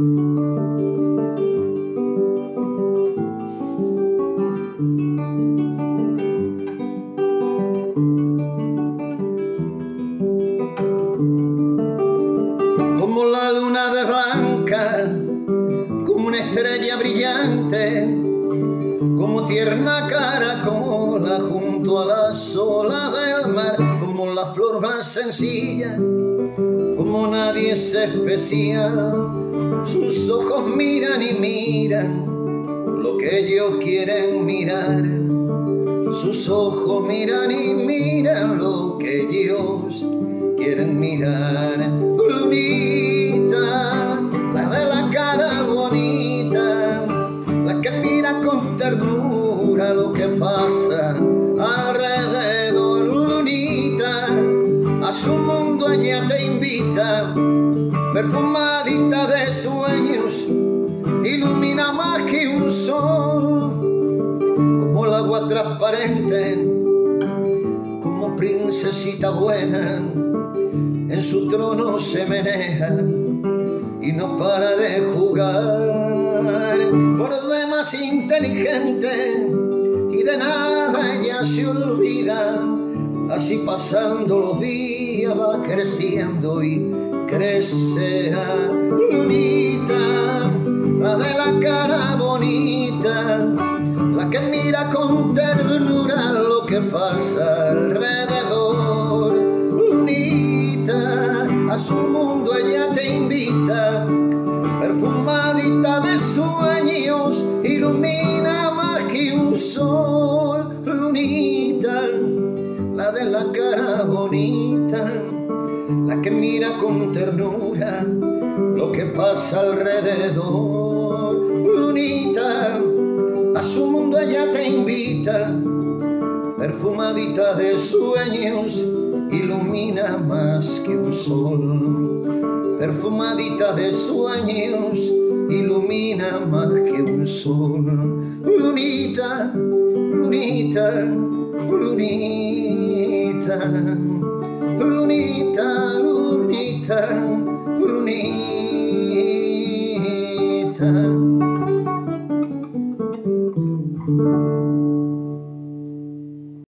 Como la luna de blanca, como una estrella brillante, como tierna caracola junto a las olas del mar, como la flor más sencilla, como nadie es especial. Sus ojos miran y miran lo que ellos quieren mirar. Sus ojos miran y miran lo que ellos quieren mirar. Lunita, la de la cara bonita, la que mira con ternura lo que pasa alrededor. Perfumadita de sueños, ilumina más que un sol, como el agua transparente, como princesita buena en su trono se menea y no para de jugar. Por demás inteligente y de nada ella se olvida. Así pasando los días va creciendo y crecerá. Lunita, la de la cara bonita, la que mira con ternura lo que pasa alrededor. Lunita, a su mundo ella te invita, perfumadita de sueños, ilumina más que un sol. Lunita, la de la cara bonita, la que mira con ternura lo que pasa alrededor. Lunita, a su mundo ella te invita, perfumadita de sueños, ilumina más que un sol. Perfumadita de sueños, ilumina más que un sol. Lunita, lunita, lunita, lunita, Rooney.